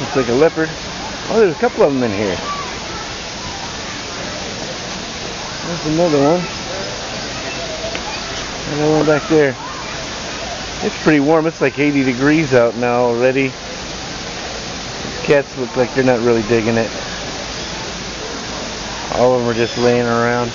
Looks like a leopard. Oh, there's a couple of them in here. There's another one. Another one back there. It's pretty warm. It's like 80 degrees out now already. These cats look like they're not really digging it. All of them are just laying around.